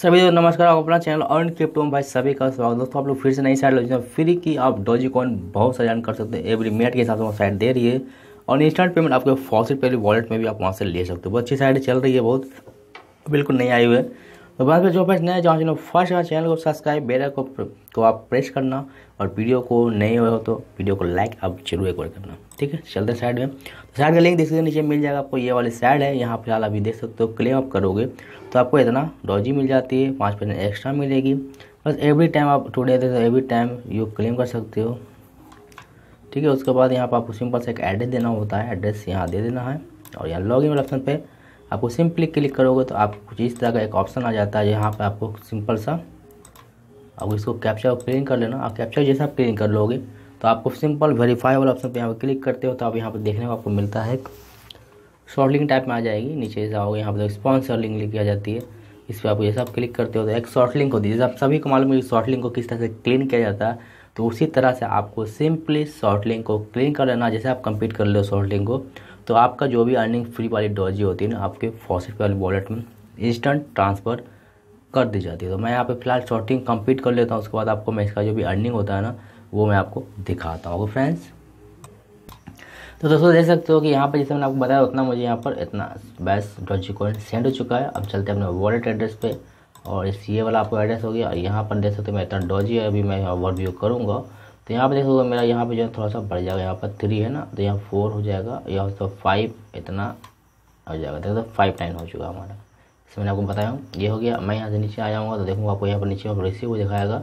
सभी दोस्तों, नमस्कार, आप अपना चैनल अर्न क्रिप्टो में भाई सभी का स्वागत दोस्तों, आप लोग फिर से नई साइड लो फ्री की आप डॉजी कॉइन बहुत सारे अर्न कर सकते हैं। एवरी मिनट के हिसाब से वहाँ साइड दे रही है। और इंस्टेंट पेमेंट आपके फॉसिट पे वॉलेट में भी आप वहाँ से ले सकते हो। बहुत अच्छी साइड चल रही है बहुत। बिल्कुल नहीं आई हुई है। तो बाद में जो फ्रेंड्स नए जहाँ चैनल फ़र्स्ट का चैनल को सब्सक्राइब, बेल को को आप प्रेस करना और वीडियो को नए हुए हो तो वीडियो को लाइक आप ज़रूर एक बार करना, ठीक है? चलते साइड में। तो साइड का लिंक देखिए नीचे मिल जाएगा, आपको ये वाली साइड है, यहाँ फ़िलहाल अभी देख सकते हो, क्लेम आप करोगे तो आपको इतना डॉजी मिल जाती है, पाँच परसेंट एक्स्ट्रा मिलेगी। बस एवरी टाइम आप टूडे दे तो एवरी टाइम यू क्लेम कर सकते हो, ठीक है? उसके बाद यहाँ पर आपको सिंपल से एक एड्रेस देना होता है एड्रेस यहाँ दे देना है और यहाँ लॉग इन ऑप्शन पे आपको सिंपली क्लिक करोगे तो आप कुछ इस तरह का एक ऑप्शन आ जाता है। यहाँ पे आपको सिंपल सा अब इसको कैप्चा प्रिंट कर लेना। आप कैप्चा जैसा प्रिंट कर लोगे तो आपको सिंपल वेरीफाई वाला ऑप्शन पे यहाँ पर क्लिक करते हो तो आप यहाँ पर देखने को आपको मिलता है। शॉर्ट लिंक टाइप में आ जाएगी, नीचे से आओगे यहाँ पर स्पॉन्सर लिंक लिखी आ जाती है। इस पर आप जैसा सब क्लिक करते हो तो एक शॉर्ट लिंक होती है। जैसे आप सभी को मालूम है शॉर्ट लिंक को किस तरह से क्लीन किया जाता है तो उसी तरह से आपको सिंपली शॉर्ट लिंक को क्लीन कर लेना। जैसे आप कंप्लीट कर लो शॉर्ट लिंक को तो आपका जो भी अर्निंग फ्री वाली डॉजी होती है ना, आपके फॉसिट वाली वॉलेट में इंस्टेंट ट्रांसफ़र कर दी जाती है। तो मैं यहाँ पे फ़िलहाल शॉर्टिंग कंप्लीट कर लेता हूँ, उसके बाद आपको मैं इसका जो भी अर्निंग होता है ना, वो मैं आपको दिखाता हूँ। फ्रेंड्स तो दोस्तों, देख सकते हो कि यहाँ पर जैसे मैंने आपको बताया, उतना मुझे यहाँ पर इतना बैस डॉजी कॉइन सेंड हो चुका है। अब चलते हैं अपने वॉलेट एड्रेस पे, और इस ये वाला आपको एड्रेस हो गया। यहाँ पर देख सकते हो मैं इतना डॉजी है, अभी मैं ओवरव्यू करूँगा। तो यहाँ पे देखोगे मेरा यहाँ पे जो है थोड़ा सा बढ़ जाएगा, यहाँ पर थ्री है ना तो यहाँ फोर हो जाएगा, यहाँ तो फाइव इतना हो जाएगा। देखो तो फाइव नाइन हो चुका हमारा। इसमें मैंने आपको बताया हूँ ये हो गया। मैं यहाँ से नीचे आ जाऊँगा तो देखूँगा आपको यहाँ पर नीचे रिसीव दिखाएगा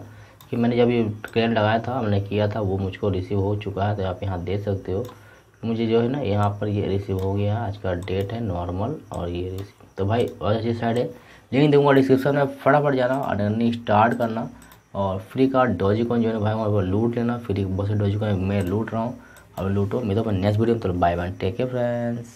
कि मैंने जब ये क्लेम लगाया था, हमने किया था, वो मुझको रिसीव हो चुका है तो आप यहाँ देख सकते हो। मुझे जो है ना यहाँ पर ये रिसीव हो गया, आज का डेट है नॉर्मल और ये रिसीव तो भाई बहुत अच्छी साइड है। लिंक दूँगा डिस्क्रिप्शन में फटाफट जाना और स्टार्ट करना। और फ्री का डॉजी कॉइन जो है भाई वहाँ लूट लेना, फ्री बहुत से डॉजी कॉइन मैं लूट रहा हूँ, अब लूटो, मेरे तो नेक्स्ट वीडियो में तो bye bye take care friends